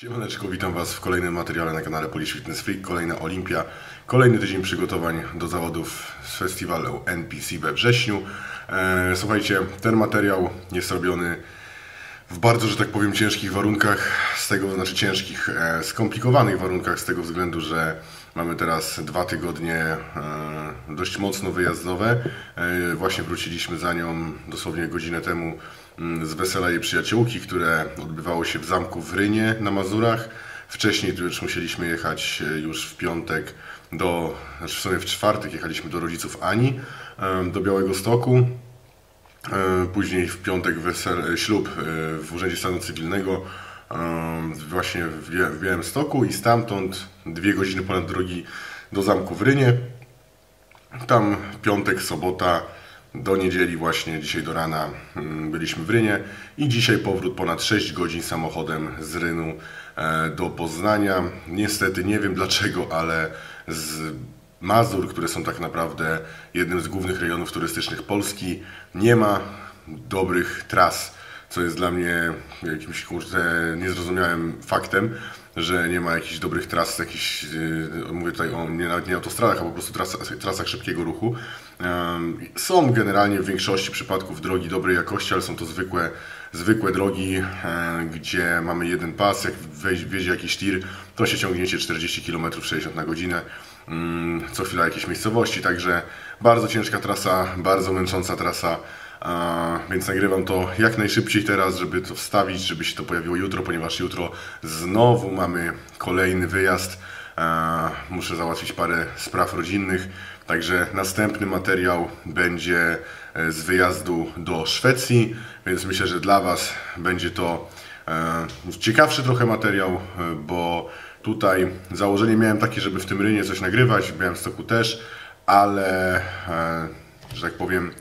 Siemaneczko, witam Was w kolejnym materiale na kanale Polish Fitness Freak, kolejna Olimpia, kolejny tydzień przygotowań do zawodów z festiwalu NPC we wrześniu. E, słuchajcie, ten materiał jest robiony w bardzo, że tak powiem, ciężkich warunkach, z tego, znaczy ciężkich, e, skomplikowanych warunkach, z tego względu, że mamy teraz dwa tygodnie e, dość mocno wyjazdowe. E, właśnie wróciliśmy za nią dosłownie godzinę temu z wesela jej przyjaciółki, które odbywało się w zamku w Rynie na Mazurach. Wcześniej już musieliśmy jechać e, już w piątek do, znaczy w sumie w czwartek jechaliśmy do rodziców Ani, e, do Białego Stoku. E, Później w piątek wesel, ślub w Urzędzie Stanu Cywilnego właśnie w Bia- w Białymstoku i stamtąd dwie godziny ponad drogi do zamku w Rynie. Tam piątek, sobota do niedzieli właśnie, dzisiaj do rana mm, byliśmy w Rynie i dzisiaj powrót ponad 6 godzin samochodem z Rynu e, do Poznania. Niestety nie wiem dlaczego, ale z Mazur, które są tak naprawdę jednym z głównych rejonów turystycznych Polski, nie ma dobrych tras, co jest dla mnie jakimś kurczę niezrozumiałym faktem, że nie ma jakichś dobrych tras, jakichś, yy, mówię tutaj o nie, nie autostradach, a po prostu tras, trasach szybkiego ruchu. Są generalnie w większości przypadków drogi dobrej jakości, ale są to zwykłe, zwykłe drogi, e, gdzie mamy jeden pas, jak wjedzie jakiś tir, to się ciągniecie 40 km 60 na godzinę, mm, co chwila jakieś miejscowości, także bardzo ciężka trasa, bardzo męcząca trasa. Więc nagrywam to jak najszybciej teraz, żeby to wstawić, żeby się to pojawiło jutro, ponieważ jutro znowu mamy kolejny wyjazd. Muszę załatwić parę spraw rodzinnych, także następny materiał będzie e, z wyjazdu do Szwecji, więc myślę, że dla Was będzie to e, ciekawszy trochę materiał, e, bo tutaj założenie miałem takie, żeby w tym rynie coś nagrywać, w Białymstoku też, ale, że tak powiem,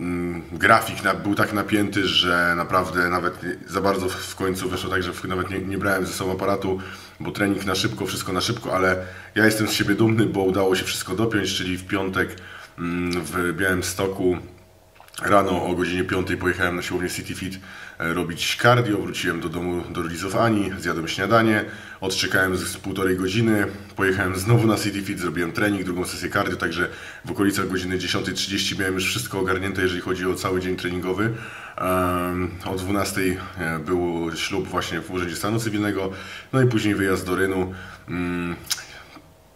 mm, grafik był tak napięty, że naprawdę nawet za bardzo w- końcu wyszło tak, że nawet nie, nie brałem ze sobą aparatu, bo trening na szybko, wszystko na szybko, ale ja jestem z siebie dumny, bo udało się wszystko dopiąć, czyli w piątek mm, w Białymstoku Rano o godzinie 5 pojechałem na siłownię City Fit robić cardio, wróciłem do domu do rodziców Ani, zjadłem śniadanie, odczekałem z, półtorej godziny, pojechałem znowu na City Fit, zrobiłem trening, drugą sesję cardio, także w okolicach godziny 10.30 miałem już wszystko ogarnięte, jeżeli chodzi o cały dzień treningowy. O 12 e, był ślub właśnie w Urzędzie Stanu Cywilnego, no i później wyjazd do Rynu. Mm,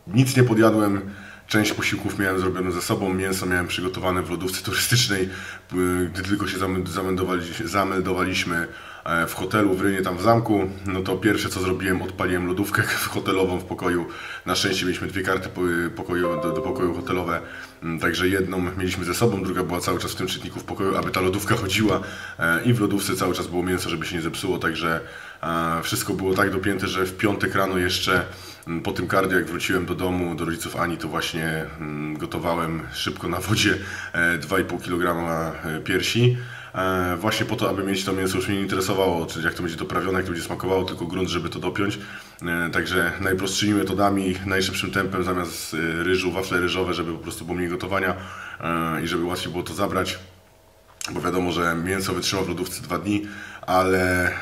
nic nie podjadłem. Część posiłków miałem zrobioną ze sobą, mięso miałem przygotowane w lodówce turystycznej. Y, Gdy tylko się zamel- zameldowali- zameldowaliśmy e, w hotelu w Rynie, tam w zamku, no to pierwsze co zrobiłem, odpaliłem lodówkę hotelową w pokoju. Na szczęście mieliśmy dwie karty po- pokoju, do, do pokoju hotelowe, Mm, także jedną mieliśmy ze sobą, druga była cały czas w tym czytniku w pokoju, aby ta lodówka chodziła e, i w lodówce cały czas było mięso, żeby się nie zepsuło, także wszystko było tak dopięte, że w piątek rano jeszcze po tym cardio, jak wróciłem do domu, do rodziców Ani, to właśnie mm, gotowałem szybko na wodzie e, 2,5 kg e, piersi. E, Właśnie po to, aby mieć to mięso, już mnie nie interesowało, czy jak to będzie doprawione, jak to będzie smakowało, tylko grunt, żeby to dopiąć. E, Także najprostszymi metodami, najszybszym tempem, zamiast e, ryżu, wafle ryżowe, żeby po prostu było mniej gotowania e, i żeby łatwiej było to zabrać bo wiadomo, że mięso wytrzyma w lodówce dwa dni, ale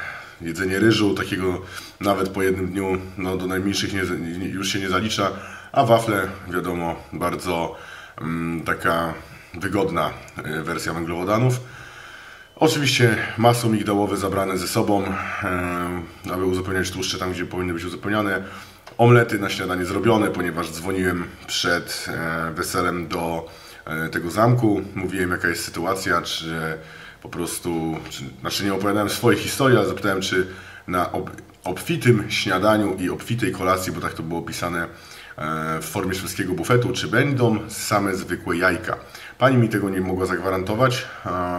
jedzenie ryżu takiego nawet po jednym dniu no, do najmniejszych nie, już się nie zalicza, a wafle wiadomo bardzo mm, taka wygodna y, wersja węglowodanów. Oczywiście masło migdałowe zabrane ze sobą, e, aby uzupełniać tłuszcze tam, gdzie powinny być uzupełniane. Omlety na śniadanie zrobione, ponieważ dzwoniłem przed e, weselem do e, tego zamku. Mówiłem jaka jest sytuacja, czy po prostu, czy, znaczy nie opowiadałem swojej historii, ale zapytałem, czy na ob, obfitym śniadaniu i obfitej kolacji, bo tak to było opisane e, w formie szwedzkiego bufetu, czy będą same zwykłe jajka. Pani mi tego nie mogła zagwarantować.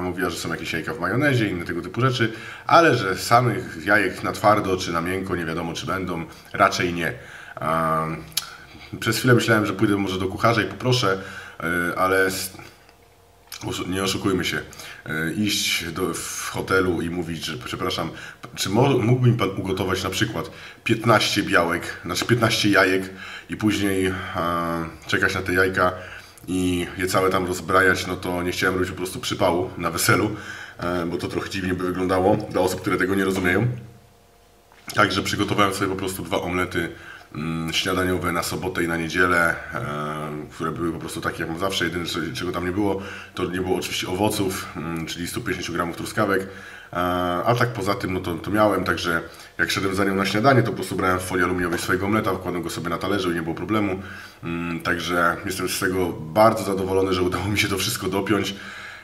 Mówiła, że są jakieś jajka w majonezie, inne tego typu rzeczy, ale że samych jajek na twardo czy na miękko nie wiadomo czy będą, raczej nie. Przez chwilę myślałem, że pójdę może do kucharza i poproszę, e, ale nie oszukujmy się, e, iść do, w hotelu i mówić, że przepraszam, czy mógłby mi Pan ugotować na przykład 15 białek, znaczy 15 jajek i później e, czekać na te jajka i je całe tam rozbrajać, no to nie chciałem robić po prostu przypału na weselu, e, bo to trochę dziwnie by wyglądało dla osób, które tego nie rozumieją. Także przygotowałem sobie po prostu dwa omlety śniadaniowe na sobotę i na niedzielę, e, które były po prostu takie jak zawsze. Jedyne czego tam nie było, to nie było oczywiście owoców, mm, czyli 150 gramów truskawek, e, a tak poza tym no to, to miałem, także jak szedłem za nią na śniadanie, to po prostu brałem w folii aluminiowej swojego omleta, wkładłem go sobie na talerzu i nie było problemu. Mm, także jestem z tego bardzo zadowolony, że udało mi się to wszystko dopiąć.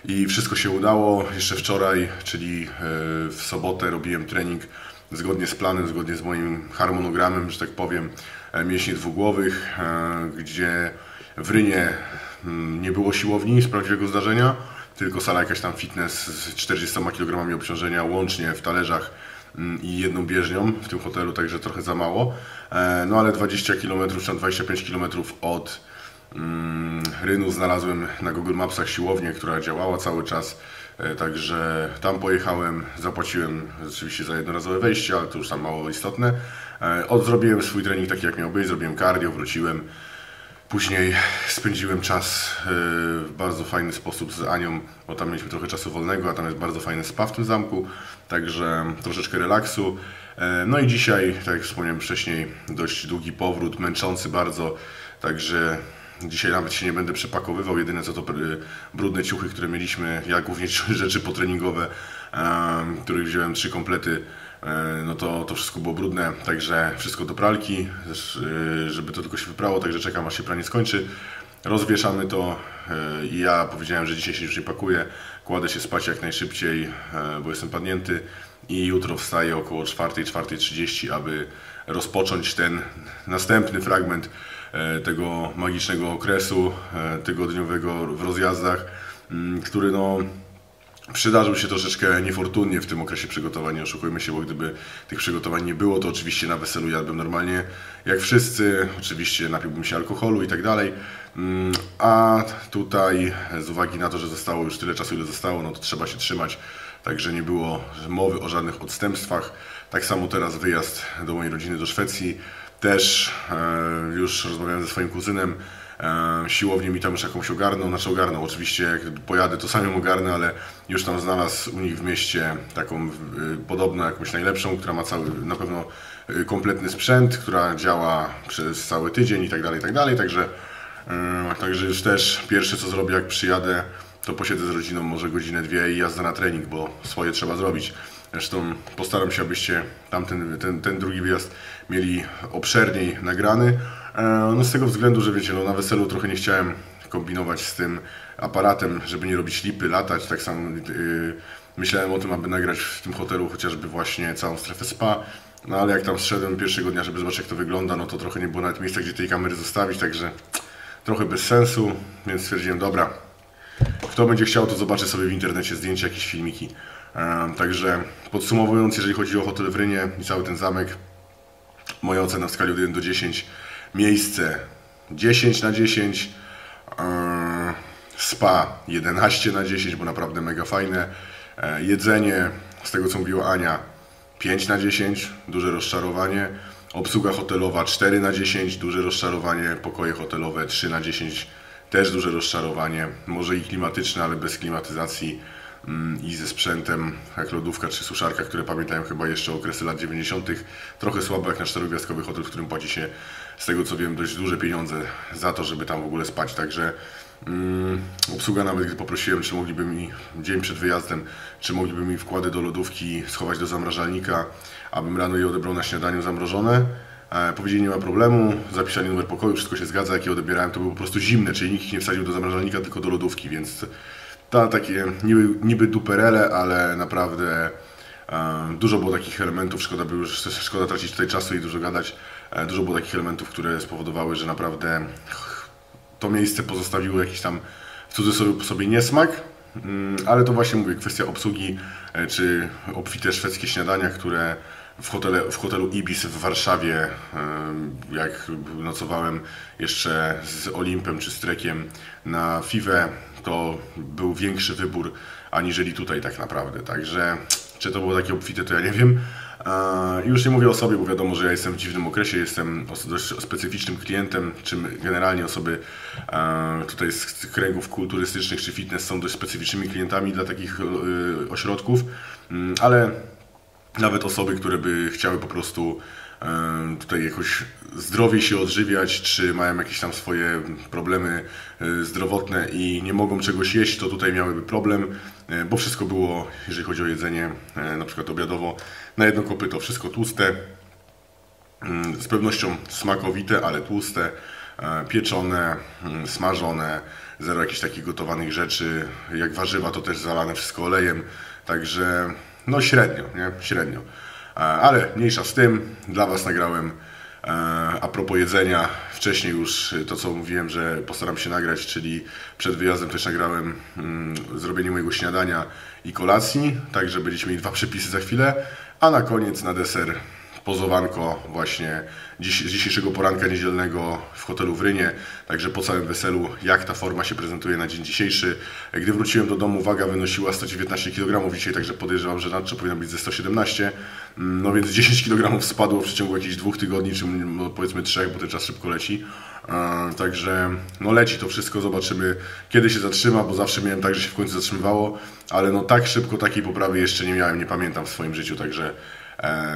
I wszystko się udało. Jeszcze wczoraj, czyli e, w sobotę robiłem trening zgodnie z planem, zgodnie z moim harmonogramem, że tak powiem, e, mięśni dwugłowych, e, gdzie w Rynie mm, nie było siłowni z prawdziwego zdarzenia, tylko sala jakaś tam fitness z 40 kg obciążenia łącznie w talerzach mm, i jedną bieżnią w tym hotelu, także trochę za mało. No ale 20 km czy 25 km od Mm, Rynu znalazłem na Google Mapsach siłownię, która działała cały czas. E, także tam pojechałem, zapłaciłem oczywiście za jednorazowe wejście, ale to już tam mało istotne. E, Odzrobiłem swój trening taki jak miał być, zrobiłem cardio, wróciłem. Później spędziłem czas e, w bardzo fajny sposób z Anią, bo tam mieliśmy trochę czasu wolnego, a tam jest bardzo fajny spa w tym zamku, także troszeczkę relaksu. No i dzisiaj, tak jak wspomniałem wcześniej, dość długi powrót, męczący bardzo, także Dzisiaj nawet się nie będę przepakowywał, jedyne co to brudne ciuchy, które mieliśmy, ja głównie rzeczy potreningowe, których wziąłem trzy komplety, e, no to, to wszystko było brudne, także wszystko do pralki, e, żeby to tylko się wyprało, także czekam aż się pranie skończy. Rozwieszamy to e, i ja powiedziałem, że dzisiaj się już nie pakuję, kładę się spać jak najszybciej, bo jestem padnięty. I jutro wstaję około 4, 4.30, aby rozpocząć ten następny fragment tego magicznego okresu e, tygodniowego w rozjazdach, mm, który no przydarzył się troszeczkę niefortunnie w tym okresie przygotowań, nie oszukujmy się, bo gdyby tych przygotowań nie było, to oczywiście na weselu jadłbym normalnie jak wszyscy, oczywiście napiłbym się alkoholu i tak dalej, mm, a tutaj z uwagi na to, że zostało już tyle czasu, ile zostało, no to trzeba się trzymać, także nie było mowy o żadnych odstępstwach. Tak samo teraz wyjazd do mojej rodziny do Szwecji, też e, już rozmawiałem ze swoim kuzynem, e, siłownie mi tam już jakąś ogarnął, znaczy ogarnął, oczywiście jak pojadę to sam ją ogarnę, ale już tam znalazł u nich w mieście taką e, podobną, jakąś najlepszą, która ma cały, na pewno kompletny sprzęt, która działa przez cały tydzień i tak dalej, i tak dalej, także, także już też pierwsze co zrobię jak przyjadę, to posiedzę z rodziną może godzinę, dwie i jazda na trening, bo swoje trzeba zrobić. Zresztą postaram się, abyście tamten, ten, ten drugi wyjazd mieli obszerniej nagrany. E, no z tego względu, że wiecie, no na weselu trochę nie chciałem kombinować z tym aparatem, żeby nie robić lipy, latać. Tak samo yy, myślałem o tym, aby nagrać w tym hotelu chociażby właśnie całą strefę spa. No ale jak tam zszedłem pierwszego dnia, żeby zobaczyć jak to wygląda, no to trochę nie było nawet miejsca, gdzie tej kamery zostawić, także trochę bez sensu, więc stwierdziłem, dobra, kto będzie chciał, to zobaczy sobie w internecie zdjęcia, jakieś filmiki. Także podsumowując, jeżeli chodzi o hotel w Rynie i cały ten zamek, moja ocena w skali od 1 do 10, miejsce 10 na 10, spa 11 na 10, bo naprawdę mega fajne, e, jedzenie, z tego co mówiła Ania, 5 na 10, duże rozczarowanie, obsługa hotelowa 4 na 10, duże rozczarowanie, pokoje hotelowe 3 na 10, też duże rozczarowanie, może i klimatyczne, ale bez klimatyzacji i ze sprzętem jak lodówka czy suszarka, które pamiętają chyba jeszcze okresy lat 90. Trochę słabo jak na czterogwiazdkowy hotel, w którym płaci się z tego co wiem dość duże pieniądze za to, żeby tam w ogóle spać. Także um, obsługa nawet gdy poprosiłem, czy mogliby mi dzień przed wyjazdem, czy mogliby mi wkłady do lodówki schować do zamrażalnika, abym rano je odebrał na śniadaniu zamrożone. E, powiedzieli nie ma problemu, zapisali numer pokoju, wszystko się zgadza, jak je odebierałem, to było po prostu zimne, czyli nikt ich nie wsadził do zamrażalnika, tylko do lodówki, więc to takie niby, niby duperele, ale naprawdę e, dużo było takich elementów, szkoda, by już, szkoda tracić tutaj czasu i dużo gadać, e, dużo było takich elementów, które spowodowały, że naprawdę to miejsce pozostawiło jakiś tam w cudzysłowie sobie niesmak, mm, ale to właśnie mówię, kwestia obsługi, e, czy obfite szwedzkie śniadania, które w, hotele, w hotelu Ibis w Warszawie, jak nocowałem jeszcze z Olimpem czy z Trekiem na FIWE, to był większy wybór aniżeli tutaj tak naprawdę. Także czy to było takie obfite, to ja nie wiem. Już nie mówię o sobie, bo wiadomo, że ja jestem w dziwnym okresie, jestem dość specyficznym klientem, czym generalnie osoby tutaj z kręgów kulturystycznych czy fitness są dość specyficznymi klientami dla takich e, ośrodków, mm, ale nawet osoby, które by chciały po prostu tutaj jakoś zdrowie się odżywiać, czy mają jakieś tam swoje problemy e, zdrowotne i nie mogą czegoś jeść, to tutaj miałyby problem, e, bo wszystko było, jeżeli chodzi o jedzenie, e, na przykład obiadowo, na jedno kopyto, wszystko tłuste, mm, z pewnością smakowite, ale tłuste, pieczone, mm, smażone, zero jakichś takich gotowanych rzeczy, jak warzywa to też zalane wszystko olejem, także no średnio, nie? Średnio. Ale mniejsza z tym, dla Was nagrałem e, a propos jedzenia, wcześniej już to co mówiłem, że postaram się nagrać, czyli przed wyjazdem też nagrałem mm, zrobienie mojego śniadania i kolacji, także będziecie mieli dwa przepisy za chwilę, a na koniec na deser pozowanko właśnie dziś, z dzisiejszego poranka niedzielnego w hotelu w Rynie. Także po całym weselu, jak ta forma się prezentuje na dzień dzisiejszy. Gdy wróciłem do domu, waga wynosiła 119 kg dzisiaj, także podejrzewam, że nadcze powinno być ze 117. Mm, no więc 10 kg spadło w przeciągu jakichś dwóch tygodni, czy no powiedzmy trzech, bo ten czas szybko leci. Także no leci to wszystko, zobaczymy kiedy się zatrzyma, bo zawsze miałem tak, że się w końcu zatrzymywało, ale no tak szybko takiej poprawy jeszcze nie miałem, nie pamiętam w swoim życiu, także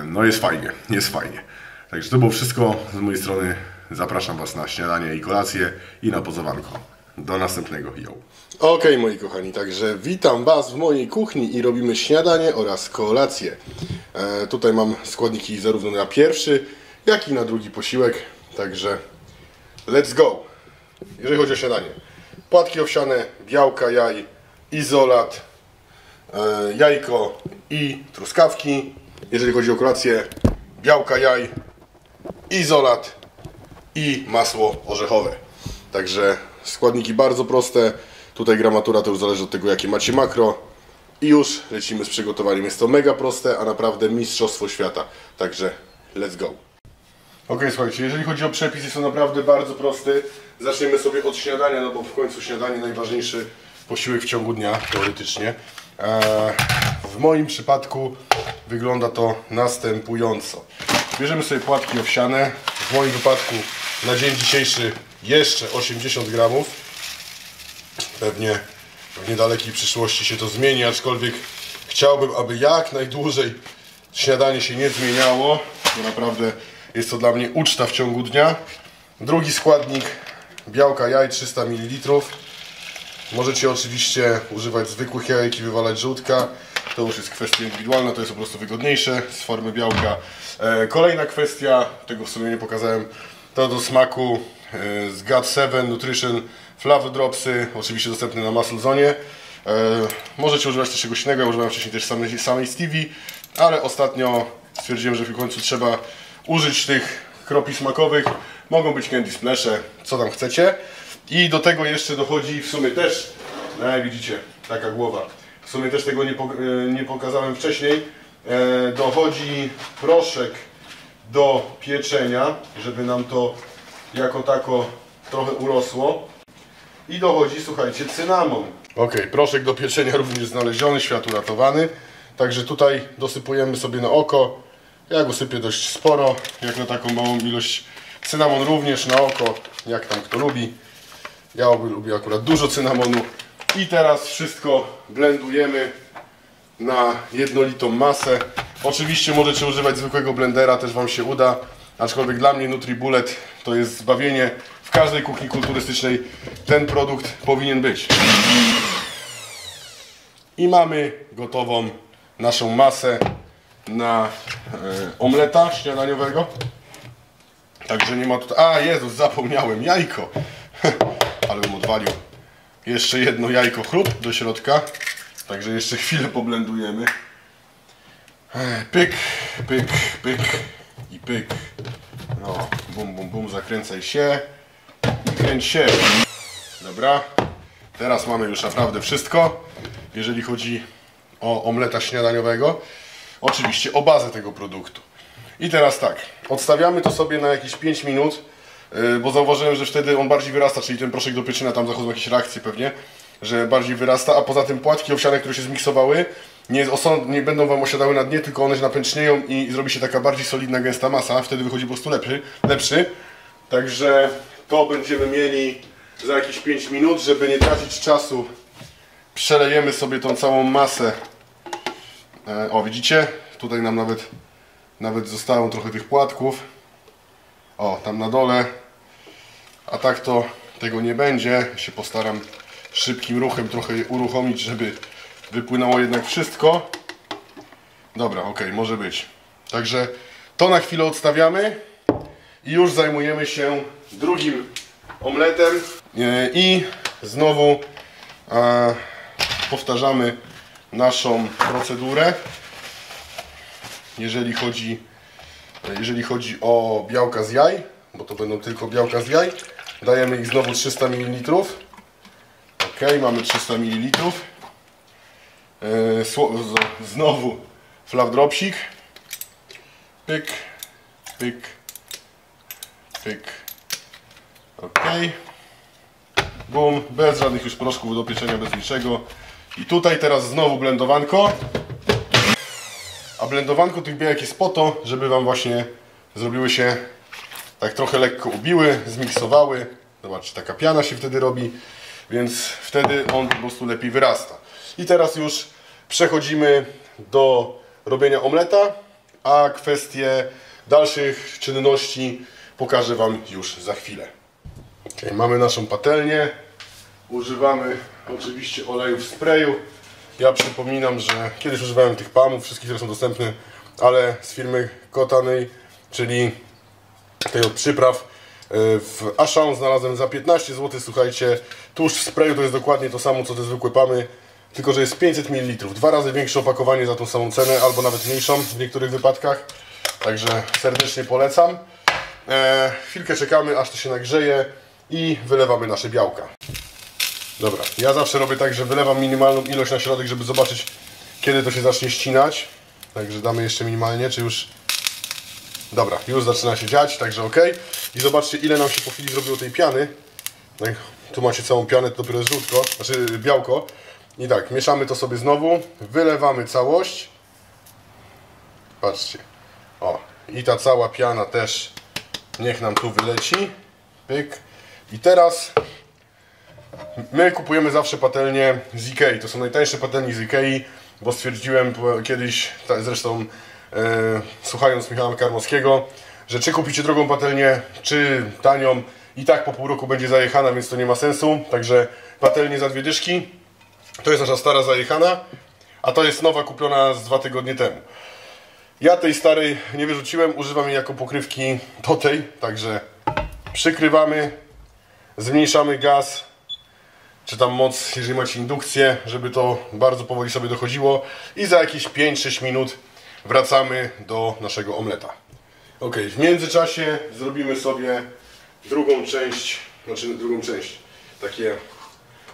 no jest fajnie, jest fajnie. Także to było wszystko z mojej strony. Zapraszam Was na śniadanie i kolację i na pozowanko. Do następnego. Yo. Ok, moi kochani, także witam Was w mojej kuchni i robimy śniadanie oraz kolację. E, tutaj mam składniki zarówno na pierwszy, jak i na drugi posiłek. Także let's go. Jeżeli chodzi o śniadanie, płatki owsiane, białka, jaj, izolat, e, jajko i truskawki, jeżeli chodzi o kolację, białka jaj, izolat i masło orzechowe. Także składniki bardzo proste. Tutaj gramatura to już zależy od tego, jakie macie makro. I już lecimy z przygotowaniem. Jest to mega proste, a naprawdę mistrzostwo świata. Także let's go. Ok, słuchajcie, jeżeli chodzi o przepis, jest to naprawdę bardzo prosty. Zaczniemy sobie od śniadania, no bo w końcu śniadanie najważniejszy posiłek w ciągu dnia, teoretycznie. Eee, w moim przypadku wygląda to następująco. Bierzemy sobie płatki owsiane. W moim wypadku na dzień dzisiejszy jeszcze 80 gramów. Pewnie w niedalekiej przyszłości się to zmieni, aczkolwiek chciałbym, aby jak najdłużej śniadanie się nie zmieniało, bo naprawdę jest to dla mnie uczta w ciągu dnia. Drugi składnik białka jaj 300 ml. Możecie oczywiście używać zwykłych jajek i wywalać żółtka. To już jest kwestia indywidualna, to jest po prostu wygodniejsze z formy białka. E, kolejna kwestia, tego w sumie nie pokazałem, to do smaku e, z GAT7 Nutrition Flavor Dropsy, oczywiście dostępne na Muscle e, Możecie używać też czegoś innego, ja używałem wcześniej też samej, samej Stevie, ale ostatnio stwierdziłem, że w końcu trzeba użyć tych kropli smakowych. Mogą być candy splashe, co tam chcecie. I do tego jeszcze dochodzi w sumie też, no widzicie, taka głowa w sumie też tego nie, e, nie pokazałem wcześniej, e, dochodzi proszek do pieczenia, żeby nam to jako tako trochę urosło. I dochodzi, słuchajcie, cynamon. Ok, proszek do pieczenia również znaleziony, świat uratowany. Także tutaj dosypujemy sobie na oko. Ja go sypię dość sporo, jak na taką małą ilość. Cynamon również na oko, jak tam kto lubi. Ja lubię akurat dużo cynamonu. I teraz wszystko blendujemy na jednolitą masę. Oczywiście możecie używać zwykłego blendera, też Wam się uda. Aczkolwiek dla mnie NutriBullet to jest zbawienie. W każdej kuchni kulturystycznej ten produkt powinien być. I mamy gotową naszą masę na e, omleta śniadaniowego. Także nie ma tutaj... A Jezus, zapomniałem, jajko. Ale bym odwalił. Jeszcze jedno jajko chlub do środka. Także jeszcze chwilę poblendujemy. Pyk, pyk, pyk i pyk. No, bum, bum, bum, zakręcaj się. I kręć się. Dobra. Teraz mamy już naprawdę wszystko, jeżeli chodzi o omleta śniadaniowego. Oczywiście o bazę tego produktu. I teraz tak, odstawiamy to sobie na jakieś 5 minut bo zauważyłem, że wtedy on bardziej wyrasta, czyli ten proszek do pieczenia, tam zachodzą jakieś reakcje pewnie, że bardziej wyrasta, a poza tym płatki owsiane, które się zmiksowały, nie, nie będą Wam osiadały na dnie, tylko one się napęcznieją i zrobi się taka bardziej solidna, gęsta masa, wtedy wychodzi po prostu lepszy, lepszy. Także to będziemy mieli za jakieś 5 minut, żeby nie tracić czasu. Przelejemy sobie tą całą masę. E, o, widzicie? Tutaj nam nawet, nawet zostało trochę tych płatków. O, tam na dole. A tak to tego nie będzie. Się postaram szybkim ruchem trochę uruchomić, żeby wypłynęło jednak wszystko. Dobra, ok, może być. Także to na chwilę odstawiamy i już zajmujemy się drugim omletem. E, I znowu e, powtarzamy naszą procedurę. Jeżeli chodzi, jeżeli chodzi o białka z jaj, bo to będą tylko białka z jaj, dajemy ich znowu 300 ml. Ok, mamy 300 ml. Z- znowu flapdropsik. Pyk, pyk, pyk. Ok. Bum, bez żadnych już proszków do pieczenia, bez niczego. I tutaj teraz znowu blendowanko. A blendowanko tych białek jest po to, żeby Wam właśnie zrobiły się tak trochę lekko ubiły, zmiksowały. Zobaczcie, taka piana się wtedy robi, więc wtedy on po prostu lepiej wyrasta. I teraz już przechodzimy do robienia omleta, a kwestie dalszych czynności pokażę Wam już za chwilę. Ok, mamy naszą patelnię. Używamy oczywiście oleju w sprayu. Ja przypominam, że kiedyś używałem tych pamów, wszystkich, które są dostępne, ale z firmy Kotanej, czyli tej od przypraw. e, W Auchan znalazłem za 15 zł. Słuchajcie, tłuszcz w sprayu to jest dokładnie to samo co te zwykłe pamy, tylko że jest 500 ml. Dwa razy większe opakowanie za tą samą cenę, albo nawet mniejszą w niektórych wypadkach. Także serdecznie polecam. E, chwilkę czekamy, aż to się nagrzeje i wylewamy nasze białka. Dobra, ja zawsze robię tak, że wylewam minimalną ilość na środek, żeby zobaczyć, kiedy to się zacznie ścinać. Także damy jeszcze minimalnie, czy już Dobra, już zaczyna się dziać, także ok. I zobaczcie, ile nam się po chwili zrobiło tej piany. Tak, tu macie całą pianę, to dopiero jest żółtko, znaczy białko. I tak, mieszamy to sobie znowu, wylewamy całość. Patrzcie. O, i ta cała piana też niech nam tu wyleci. Pyk. I teraz my kupujemy zawsze patelnie z Ikei. To są najtańsze patelnie z Ikei, bo stwierdziłem kiedyś, zresztą słuchając Michała Karmowskiego, że czy kupicie drogą patelnię, czy tanią, i tak po pół roku będzie zajechana, więc to nie ma sensu. Także patelnie za dwie dyszki. To jest nasza stara zajechana, a to jest nowa kupiona z dwa tygodnie temu. Ja tej starej nie wyrzuciłem, używam jej jako pokrywki do tej, także przykrywamy, zmniejszamy gaz, czy tam moc, jeżeli macie indukcję, żeby to bardzo powoli sobie dochodziło i za jakieś 5-6 minut wracamy do naszego omleta. Ok, w międzyczasie zrobimy sobie drugą część, znaczy drugą część, takie,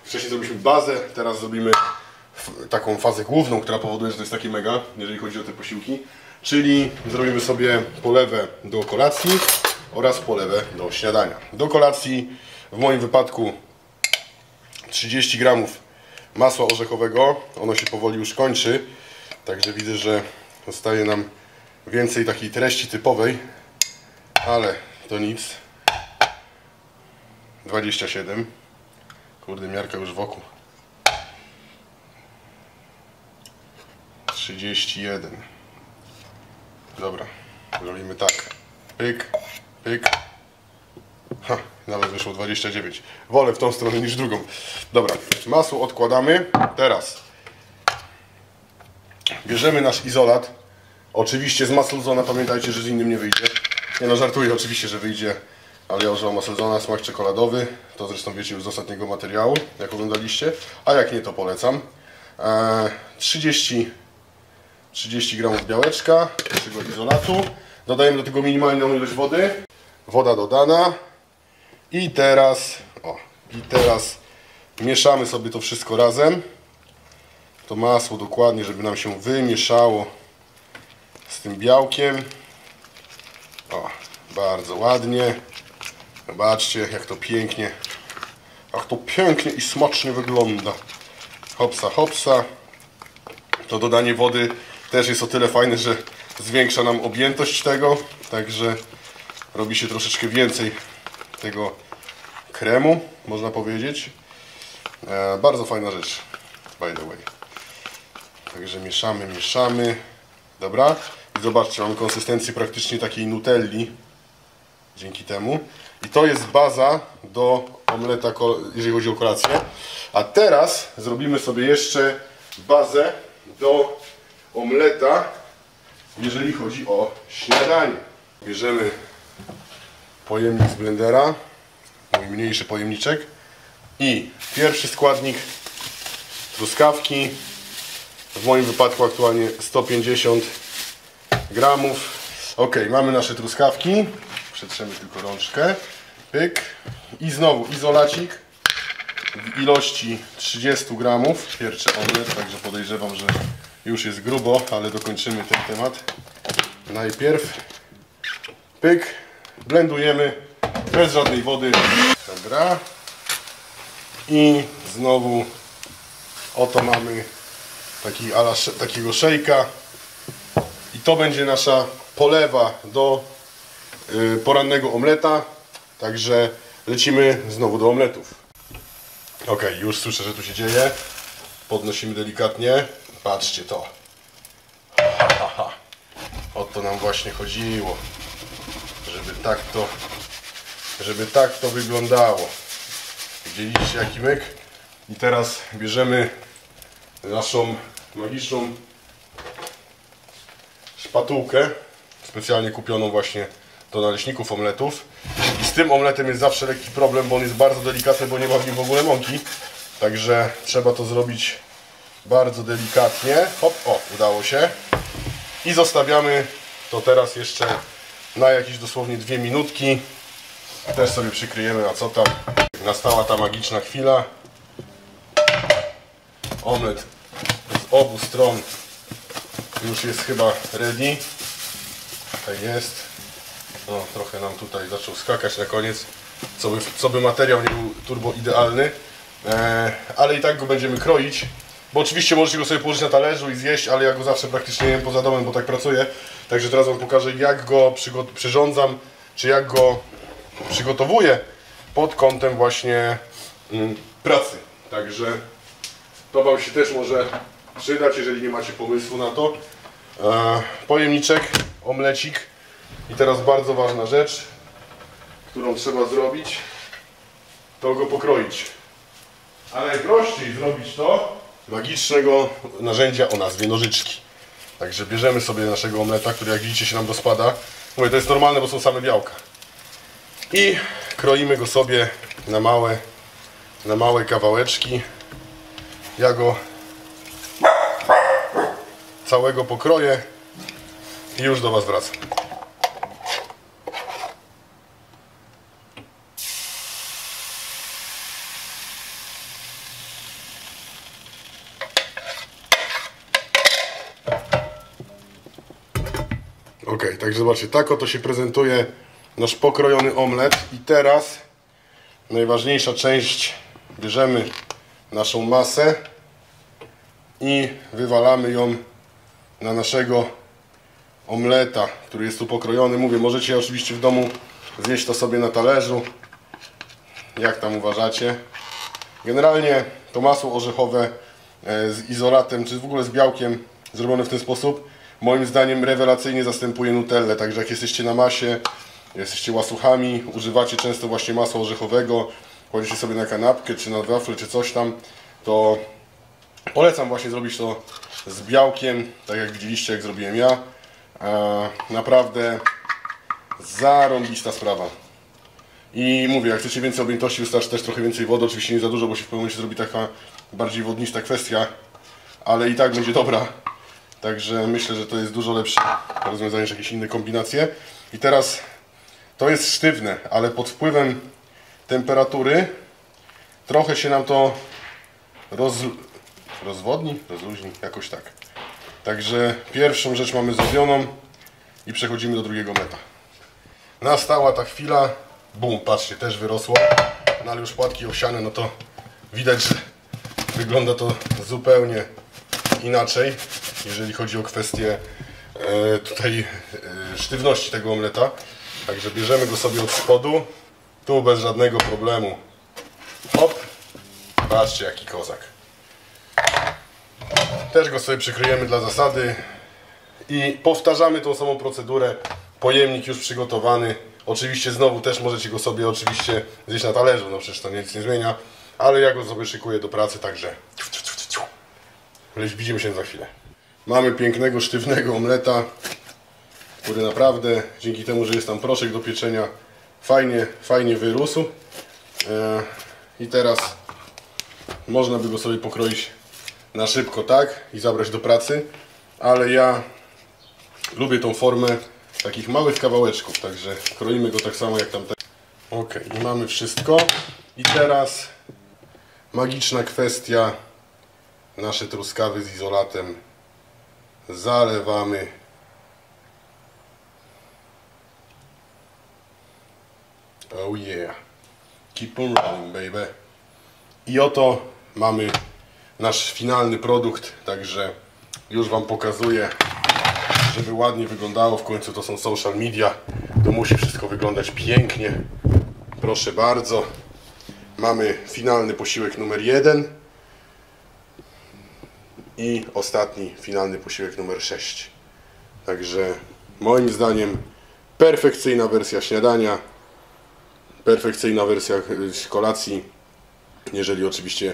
wcześniej zrobiliśmy bazę, teraz zrobimy taką fazę główną, która powoduje, że to jest takie mega, jeżeli chodzi o te posiłki, czyli zrobimy sobie polewę do kolacji oraz polewę do śniadania. Do kolacji w moim wypadku 30 gramów masła orzechowego. Ono się powoli już kończy, także widzę, że zostaje nam więcej takiej treści typowej, ale to nic. 27. Kurde, miarka już wokół. 31. Dobra, robimy tak. Pyk, pyk, Ha, nawet wyszło 29. Wolę w tą stronę niż drugą. Dobra, masło odkładamy. Teraz bierzemy nasz izolat. Oczywiście z Maslzona, pamiętajcie, że z innym nie wyjdzie. Nie no, żartuję oczywiście, że wyjdzie, ale ja używam Maslzona, smak czekoladowy. To zresztą wiecie już z ostatniego materiału, jak oglądaliście. A jak nie, to polecam. Eee, 30 30 gramów białeczka, naszego izolatu. Dodajemy do tego minimalną ilość wody. Woda dodana. I teraz, o, i teraz mieszamy sobie to wszystko razem. To masło dokładnie, żeby nam się wymieszało tym białkiem. O, bardzo ładnie. Zobaczcie, jak to pięknie, jak to pięknie i smacznie wygląda. Hopsa, hopsa. To dodanie wody też jest o tyle fajne, że zwiększa nam objętość tego, także robi się troszeczkę więcej tego kremu, można powiedzieć. E, bardzo fajna rzecz, by the way. Także mieszamy, mieszamy. Dobra? Zobaczcie, mamy konsystencję praktycznie takiej nutelli. Dzięki temu. I to jest baza do omleta, jeżeli chodzi o kolację. A teraz zrobimy sobie jeszcze bazę do omleta, jeżeli chodzi o śniadanie. Bierzemy pojemnik z blendera, mój mniejszy pojemniczek i pierwszy składnik truskawki, w moim wypadku aktualnie 150 gramów. Ok, mamy nasze truskawki, przetrzemy tylko rączkę, pyk i znowu izolacik w ilości 30 gramów, pierwszy omlet, także podejrzewam, że już jest grubo, ale dokończymy ten temat. Najpierw pyk, blendujemy bez żadnej wody. Dobra. I znowu oto mamy taki ala, takiego szejka. To będzie nasza polewa do y, porannego omleta. Także lecimy znowu do omletów. Ok, już słyszę, że tu się dzieje. Podnosimy delikatnie. Patrzcie to. Ha, ha, ha. O to nam właśnie chodziło. Żeby tak to, żeby tak to wyglądało. Widzieliście jaki myk? I teraz bierzemy naszą magiczną szpatułkę, specjalnie kupioną właśnie do naleśników omletów. I z tym omletem jest zawsze lekki problem, bo on jest bardzo delikatny, bo nie ma w nim w ogóle mąki. Także trzeba to zrobić bardzo delikatnie. Hop, o, udało się. I zostawiamy to teraz jeszcze na jakieś dosłownie dwie minutki. Też sobie przykryjemy, a co tam. Nastała ta magiczna chwila. Omlet z obu stron już jest chyba ready. Tak jest. No, trochę nam tutaj zaczął skakać na koniec, co by, co by materiał nie był turbo idealny. E, ale i tak go będziemy kroić. Bo oczywiście możecie go sobie położyć na talerzu i zjeść, ale ja go zawsze praktycznie jem poza domem, bo tak pracuję. Także teraz Wam pokażę, jak go przyrządzam, czy jak go przygotowuję pod kątem właśnie mm, pracy. Także to Wam się też może przydać, jeżeli nie macie pomysłu na to. E, pojemniczek, omlecik. I teraz bardzo ważna rzecz, którą trzeba zrobić, to go pokroić. A najprościej zrobić to magicznego narzędzia o nazwie nożyczki. Także bierzemy sobie naszego omleta, który jak widzicie się nam rozpada. Mówię, to jest normalne, bo są same białka. I kroimy go sobie na małe, na małe kawałeczki. Ja go całego pokroję i już do Was wracam. Ok, także zobaczcie, tak oto się prezentuje nasz pokrojony omlet. I teraz najważniejsza część. Bierzemy naszą masę i wywalamy ją na naszego omleta, który jest tu pokrojony. Mówię, możecie oczywiście w domu zjeść to sobie na talerzu, jak tam uważacie. Generalnie to masło orzechowe e, z izolatem, czy w ogóle z białkiem zrobione w ten sposób, moim zdaniem rewelacyjnie zastępuje nutellę. Także jak jesteście na masie, jesteście łasuchami, używacie często właśnie masła orzechowego, kładziecie sobie na kanapkę, czy na wafle, czy coś tam, to Polecam właśnie zrobić to z białkiem, tak jak widzieliście, jak zrobiłem ja. E, naprawdę zarąbista sprawa. I mówię, jak chcecie więcej objętości, wystarczy też trochę więcej wody. Oczywiście nie za dużo, bo się w pewnym momencie zrobi taka bardziej wodnista kwestia, ale i tak będzie dobra. Także myślę, że to jest dużo lepsze rozwiązanie niż jakieś inne kombinacje. I teraz to jest sztywne, ale pod wpływem temperatury trochę się nam to roz, rozwodni, rozluźni, jakoś tak. Także pierwszą rzecz mamy zrobioną i przechodzimy do drugiego meta. Nastała ta chwila, bum, patrzcie, też wyrosło, no ale już płatki owsiane, no to widać, że wygląda to zupełnie inaczej, jeżeli chodzi o kwestię e, tutaj e, sztywności tego omleta. Także bierzemy go sobie od spodu, tu bez żadnego problemu. Hop, patrzcie jaki kozak. Też go sobie przykryjemy dla zasady I powtarzamy tą samą procedurę. Pojemnik już przygotowany. Oczywiście znowu też możecie go sobie oczywiście zjeść na talerzu, no przecież to nic nie zmienia. Ale ja go sobie szykuję do pracy, także widzimy się za chwilę. Mamy pięknego, sztywnego omleta, który naprawdę dzięki temu, że jest tam proszek do pieczenia, fajnie, fajnie wyrósł. E, I teraz można by go sobie pokroić na szybko, tak? I zabrać do pracy, ale ja lubię tą formę takich małych kawałeczków, także kroimy go tak samo jak tamte. Ok, mamy wszystko. I teraz magiczna kwestia. Nasze truskawy z izolatem zalewamy. Oh yeah. Keep on running, baby. I oto mamy nasz finalny produkt, także już Wam pokazuję, żeby ładnie wyglądało. W końcu to są social media, to musi wszystko wyglądać pięknie. Proszę bardzo. Mamy finalny posiłek numer jeden i ostatni finalny posiłek numer 6. Także moim zdaniem perfekcyjna wersja śniadania, perfekcyjna wersja e, kolacji, jeżeli oczywiście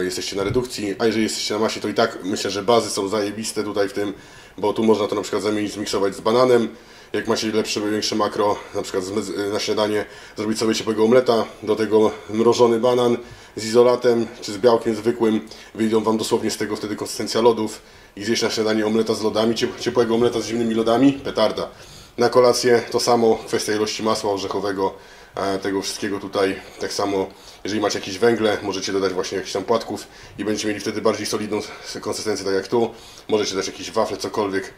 jesteście na redukcji, a jeżeli jesteście na masie, to i tak myślę, że bazy są zajebiste tutaj w tym, bo tu można to na przykład zamienić, zmiksować z bananem, jak macie lepsze, większe makro, na przykład z- na śniadanie, zrobić sobie ciepłego omleta, do tego mrożony banan z izolatem, czy z białkiem zwykłym, wyjdą Wam dosłownie z tego wtedy konsystencja lodów i zjeść na śniadanie omleta z lodami, ciep- ciepłego omleta z zimnymi lodami, petarda. Na kolację to samo, kwestia ilości masła orzechowego, e, tego wszystkiego tutaj, tak samo, jeżeli macie jakieś węgle, możecie dodać właśnie jakichś tam płatków i będziecie mieli wtedy bardziej solidną konsystencję, tak jak tu. Możecie dać jakieś wafle, cokolwiek.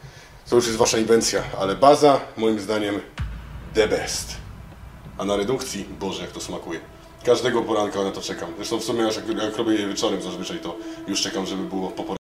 To już jest Wasza inwencja, ale baza, moim zdaniem, the best. A na redukcji, Boże, jak to smakuje. Każdego poranka na to czekam. Zresztą w sumie, jak, jak robię je wieczorem zazwyczaj, to już czekam, żeby było po